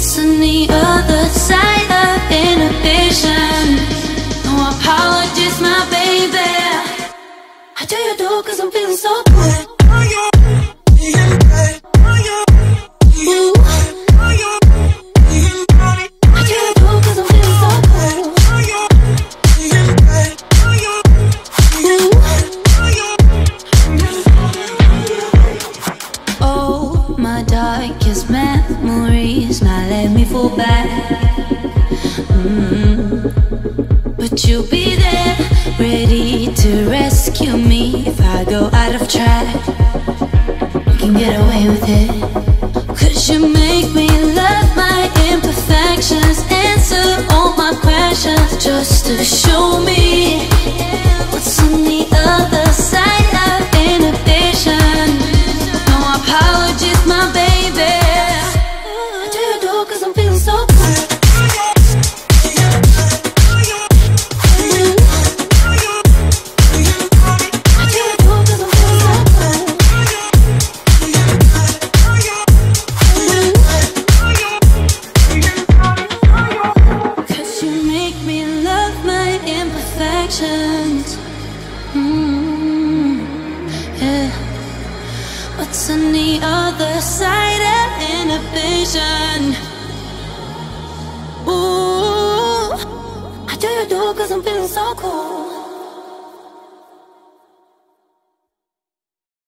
on the other side of inhibition. No apologies, my baby. I do you do cause I'm feeling so good. Memories now let me fall back. Mm. But you'll be there, ready to rescue me if I go out of track. We can get away with it. Cause you make me on the other side of inhibition? Ooh, I do you do cause I'm feeling so cool.